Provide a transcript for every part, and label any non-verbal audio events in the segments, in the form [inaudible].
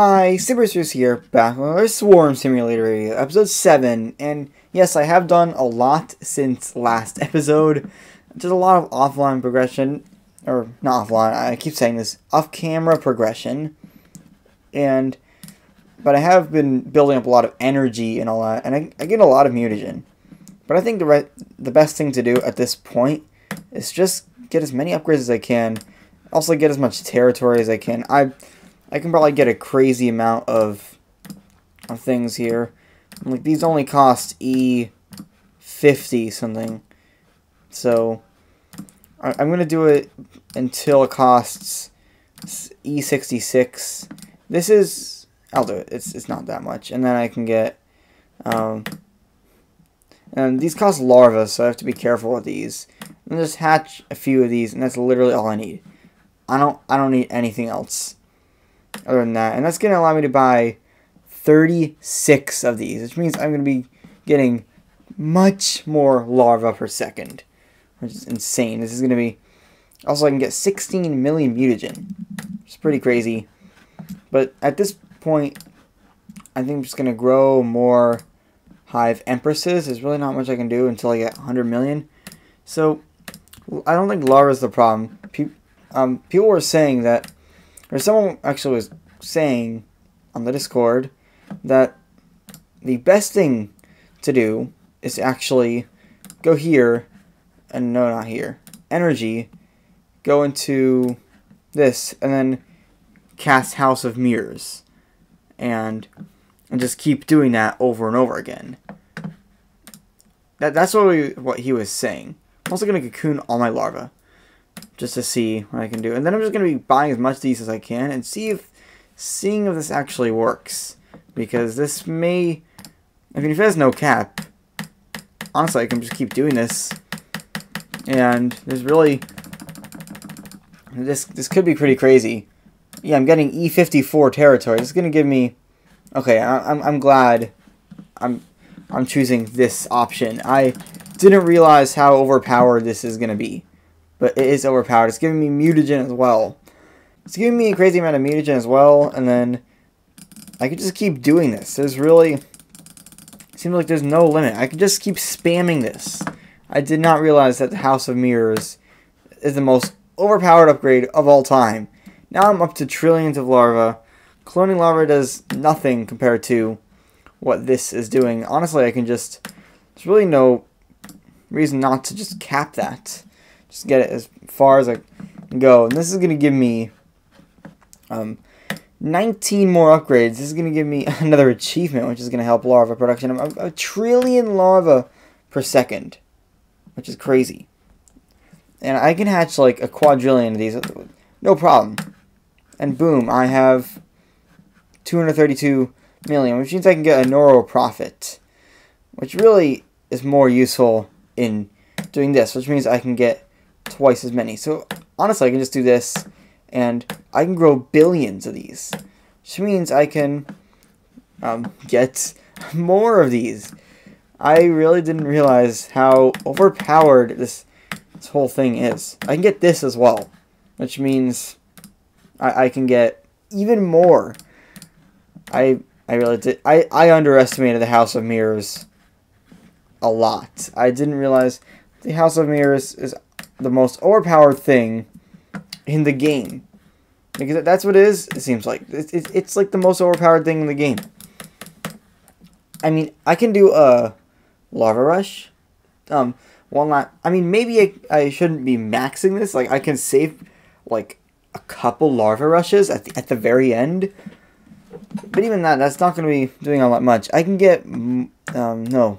Hi, SuperSpruce here, back with another Swarm Simulator episode 7, and yes, I have done a lot since last [laughs] episode, just a lot of offline progression, or not offline, I keep saying this, off-camera progression, and, but I have been building up a lot of energy and all that, and I, I get a lot of mutagen, but I think the, the best thing to do at this point is just get as many upgrades as I can, also get as much territory as I can, I I can probably get a crazy amount of, of things here. Like, these only cost E50 something. So, I, I'm going to do it until it costs E66. This is, I'll do it. It's, it's not that much. And then I can get, um, and these cost larvae, so I have to be careful with these. And just hatch a few of these, and that's literally all I need. I don't, I don't need anything else other than that. And that's going to allow me to buy 36 of these, which means I'm going to be getting much more larva per second, which is insane. This is going to be... Also, I can get 16 million mutagen, is pretty crazy. But at this point, I think I'm just going to grow more Hive Empresses. There's really not much I can do until I get 100 million. So, I don't think larva is the problem. Pe um, people were saying that or someone actually was saying on the Discord that the best thing to do is actually go here, and no, not here, energy, go into this, and then cast House of Mirrors, and and just keep doing that over and over again. That that's what we, what he was saying. I'm also gonna cocoon all my larvae just to see what I can do. And then I'm just going to be buying as much of these as I can and see if, seeing if this actually works. Because this may, I mean, if it has no cap, honestly, I can just keep doing this. And there's really, this, this could be pretty crazy. Yeah, I'm getting E54 territory. This is going to give me, okay, I, I'm, I'm glad I'm, I'm choosing this option. I didn't realize how overpowered this is going to be but it is overpowered. It's giving me mutagen as well. It's giving me a crazy amount of mutagen as well, and then I could just keep doing this. There's really... seems like there's no limit. I could just keep spamming this. I did not realize that the House of Mirrors is the most overpowered upgrade of all time. Now I'm up to trillions of larvae. Cloning larva does nothing compared to what this is doing. Honestly, I can just... There's really no reason not to just cap that just get it as far as I can go. And this is going to give me um, 19 more upgrades. This is going to give me [laughs] another achievement, which is going to help larva production. A, a trillion larva per second, which is crazy. And I can hatch like a quadrillion of these, no problem. And boom, I have 232 million, which means I can get a Neuroprophet, which really is more useful in doing this, which means I can get twice as many. So honestly, I can just do this, and I can grow billions of these. Which means I can um, get [laughs] more of these. I really didn't realize how overpowered this, this whole thing is. I can get this as well, which means I, I can get even more. I I really did. I, I underestimated the House of Mirrors a lot. I didn't realize the House of Mirrors is the most overpowered thing in the game. Because that's what it is, it seems like. It's, it's, it's like the most overpowered thing in the game. I mean, I can do a Larva Rush. Um, one lot. I mean, maybe I, I shouldn't be maxing this. Like, I can save, like, a couple Larva Rushes at the, at the very end. But even that, that's not going to be doing all that much. I can get, um, no,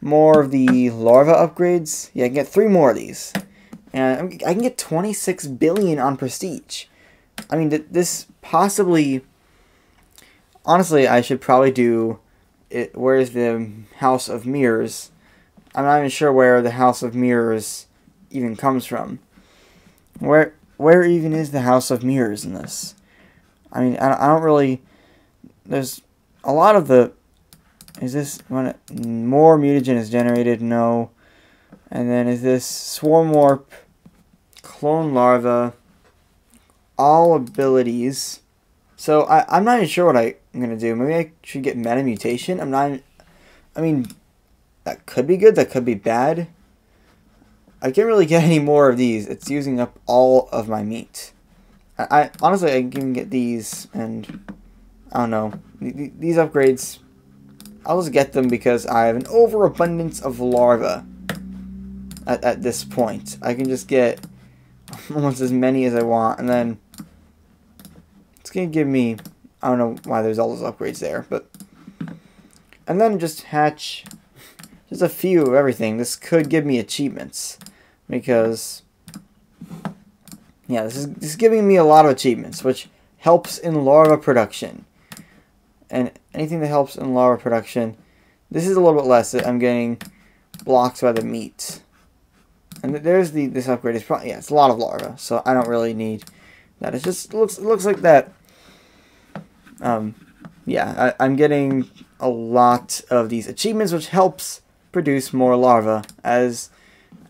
more of the Larva upgrades. Yeah, I can get three more of these. And I can get 26 billion on Prestige. I mean, this possibly... Honestly, I should probably do... It, where's the House of Mirrors? I'm not even sure where the House of Mirrors even comes from. Where where even is the House of Mirrors in this? I mean, I, don't really... There's a lot of the... Is this... when it, more mutagen is generated? No. And then is this Swarm Warp clone larva, all abilities, So I, I'm not even sure what I, I'm going to do. Maybe I should get Meta Mutation. I'm not... I mean, that could be good. That could be bad. I can't really get [laughs] any more of these. It's using up all of my meat. I, I honestly, I can get these, and I don't know. These upgrades, I'll just get them because I have an overabundance of larvae at, at this point. I can just get [laughs] almost as many as I want, and then it's going to give me, I don't know why there's all those upgrades there, but, and then just hatch just a few of everything. This could give me achievements, because, yeah, this is, this is giving me a lot of achievements, which helps in larva production. And anything that helps in larva production, this is a little bit less. I'm getting blocks by the meat. And there's the this upgrade. is probably yeah, it's a lot of larva, so I don't really need that. It just looks it looks like that. Um, yeah, I, I'm getting a lot of these achievements, which helps produce more larvae as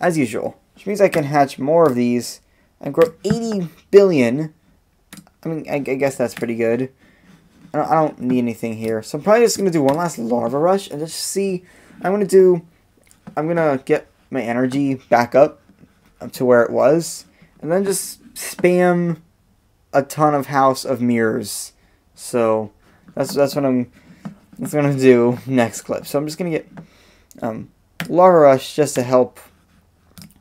as usual, which means I can hatch more of these and grow 80 billion. I mean, I, I guess that's pretty good. I don't, I don't need anything here, so I'm probably just gonna do one last larva rush and just see. I'm gonna do. I'm gonna get my energy back up, up to where it was, and then just spam a ton of House of Mirrors. So that's that's what I'm that's what gonna do next clip. So I'm just gonna get um, Larva Rush just to help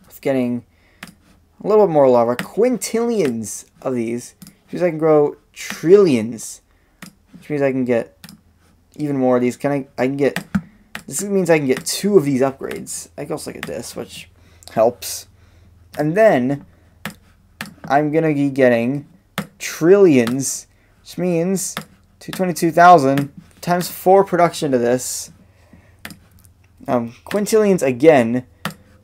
with getting a little bit more larva. Quintillions of these, which means I can grow trillions, which means I can get even more of these. Can I? I can get this means I can get two of these upgrades. I can also get this, which helps. And then I'm going to be getting trillions, which means 222,000 times 4 production to this. Um, quintillions again.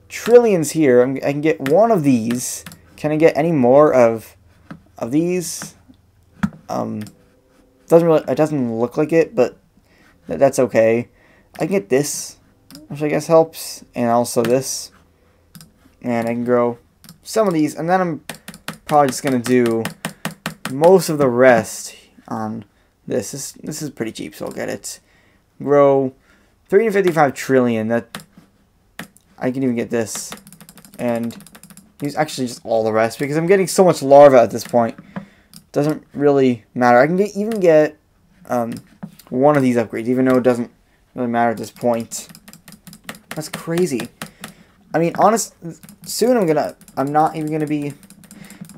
Trillions here. I'm, i can get one of these. Can I get any more of of these? Um, doesn't really. It doesn't look like it, but that's okay. I can get this, which I guess helps, and also this. And I can grow some of these, and then I'm probably just going to do most of the rest on this. This, this is pretty cheap, so I'll get it. Grow 355 trillion. That I can even get this. And use actually just all the rest, because I'm getting so much larva at this point. Doesn't really matter. I can get, even get um, one of these upgrades, even though it doesn't really matter at this point. That's crazy. I mean, honest, soon I'm gonna, I'm not even gonna be,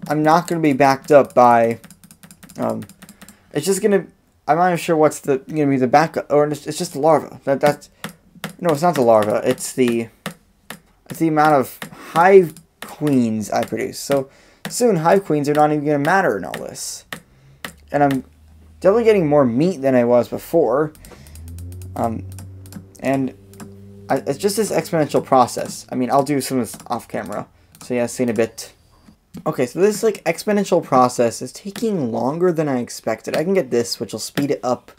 I'm not gonna be backed up by, um, it's just gonna, I'm not even sure what's the, gonna be the backup, or it's, it's just the larva. That, that's, no, it's not the larva, it's the, it's the amount of hive queens I produce. So, soon hive queens are not even gonna matter in all this. And I'm definitely getting more meat than I was before. Um, and I, it's just this exponential process. I mean, I'll do some of this off camera. So yeah, see in a bit. Okay, so this like exponential process is taking longer than I expected. I can get this, which will speed it up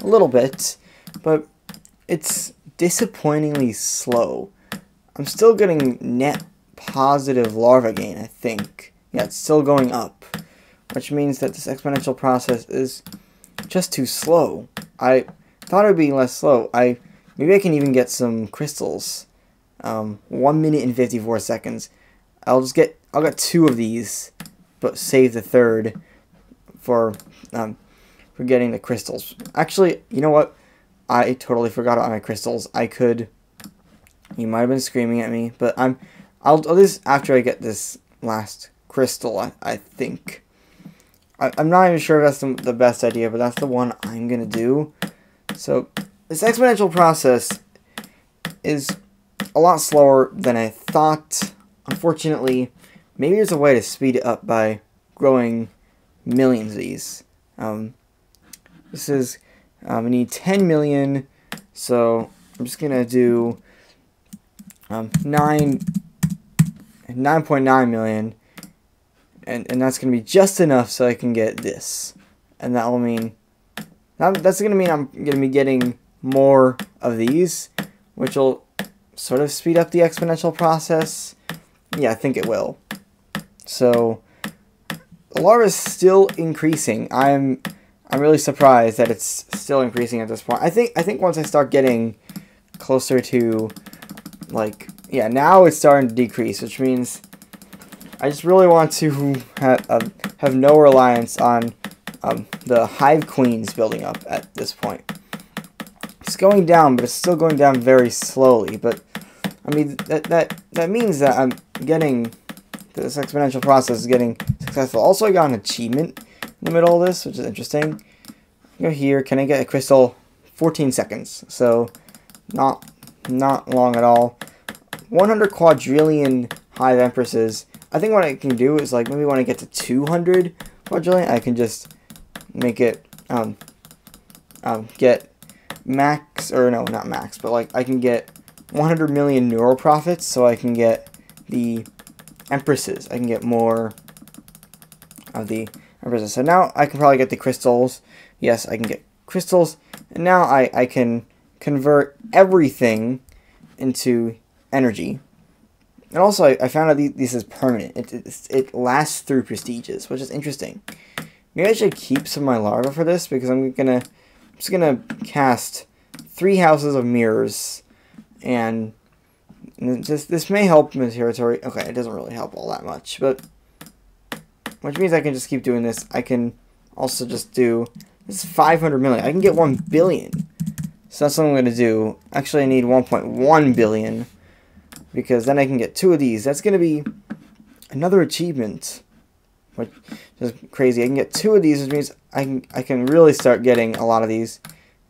a little bit, but it's disappointingly slow. I'm still getting net positive larva gain, I think. Yeah, it's still going up, which means that this exponential process is just too slow. I thought it would be less slow. I Maybe I can even get some crystals. Um, 1 minute and 54 seconds. I'll just get, I'll get two of these, but save the third for, um, for getting the crystals. Actually, you know what? I totally forgot about my crystals. I could, you might have been screaming at me, but I'm, I'll do this after I get this last crystal, I, I think. I, am not even sure if that's the, the best idea, but that's the one I'm going to do. So, this exponential process is a lot slower than I thought. Unfortunately, maybe there's a way to speed it up by growing millions of these. Um, this is, um, we need 10 million, so I'm just going to do um, 9, 9.9 million, and, and that's going to be just enough so I can get this. And that will mean, that's going to mean I'm going to be getting more of these, which will sort of speed up the exponential process. Yeah, I think it will. So, the larva is still increasing. I'm I'm really surprised that it's still increasing at this point. I think I think once I start getting closer to like yeah now it's starting to decrease, which means I just really want to [laughs] have, uh, have no reliance on um, the hive queens building up at this point. It's going down, but it's still going down very slowly. But I mean that that that means that I'm getting this exponential process is getting successful. Also, I got an achievement in the middle of this, which is interesting. Go here. Can I get a crystal? 14 seconds. So not not long at all. 100 quadrillion hive empresses. I think what I can do is like maybe when I get to 200 quadrillion, I can just make it um, um, get max or no, not max, but like I can get 100 million neural prophets, so I can get the empresses. I can get more of the empresses. So now I can probably get the crystals. Yes, I can get crystals, and now I I can convert everything into energy. And also, I, I found out this is permanent. It, it, it lasts through prestiges, which is interesting. Maybe I should keep some of my larva for this because I'm gonna, I'm just gonna cast three houses of mirrors, and this this may help my territory. Okay, it doesn't really help all that much, but which means I can just keep doing this. I can also just do this is 500 million. I can get 1 billion. So that's what I'm going to do. Actually, I need 1.1 billion because then I can get two of these. That's going to be another achievement which is crazy. I can get two of these, which means I can I can really start getting a lot of these.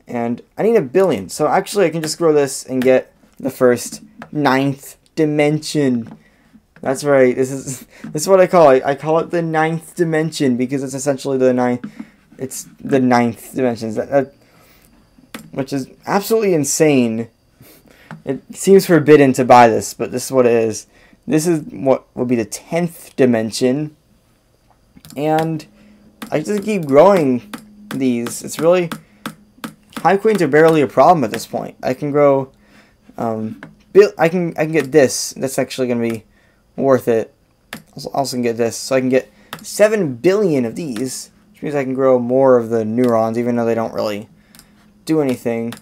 And I need a billion, so actually I can just grow this and get the first ninth dimension. That's right. This is [laughs] this is what I call it. I call it the ninth dimension because it's essentially the ninth. It's the ninth dimension, that, that, which is absolutely insane. It seems forbidden to buy this, but this is what it is. This is what will be the tenth dimension and I just keep growing these. It's really hive queens are barely a problem at this point. I can grow, um. I can I can get this. That's actually gonna be worth it. Also, also can get this, so I can get seven billion of these, which means I can grow more of the neurons, even though they don't really do anything.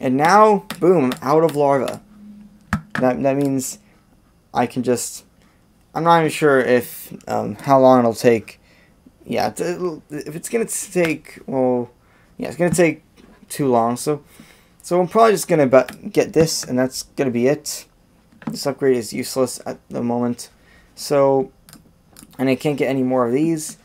And now, boom, out of larva. That that means I can just. I'm not even sure if um, how long it'll take yeah, if it's gonna take, well, yeah, it's gonna take too long. So, so I'm probably just gonna get this, and that's gonna be it. This upgrade is useless at the moment. So, and I can't get any more of these.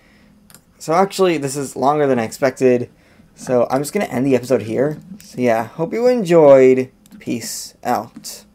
So actually, this is longer than I expected. So I'm just gonna end the episode here. So yeah, hope you enjoyed. Peace out.